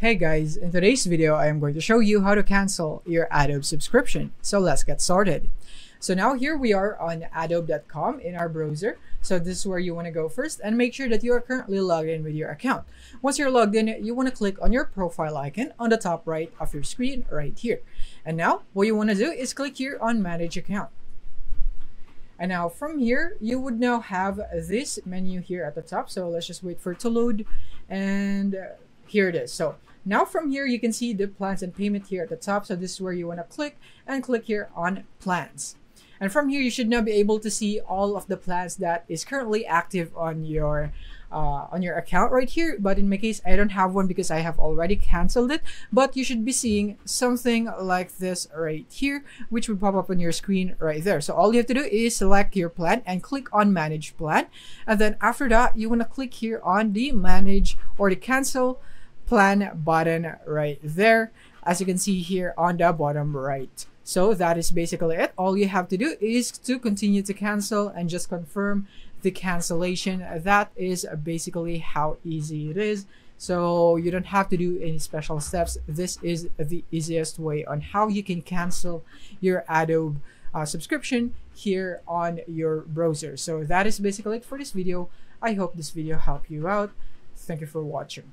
Hey guys, in today's video, I am going to show you how to cancel your Adobe subscription. So let's get started. So now here we are on adobe.com in our browser. So this is where you want to go first and make sure that you are currently logged in with your account. Once you're logged in, you want to click on your profile icon on the top right of your screen right here. And now what you want to do is click here on manage account. And now from here, you would now have this menu here at the top. So let's just wait for it to load. And uh, here it is. So now from here, you can see the plans and payment here at the top. So this is where you want to click and click here on plans. And from here, you should now be able to see all of the plans that is currently active on your uh, on your account right here. But in my case, I don't have one because I have already canceled it. But you should be seeing something like this right here, which will pop up on your screen right there. So all you have to do is select your plan and click on manage plan. And then after that, you want to click here on the manage or the cancel plan button right there. As you can see here on the bottom right. So that is basically it. All you have to do is to continue to cancel and just confirm the cancellation. That is basically how easy it is. So you don't have to do any special steps. This is the easiest way on how you can cancel your Adobe uh, subscription here on your browser. So that is basically it for this video. I hope this video helped you out. Thank you for watching.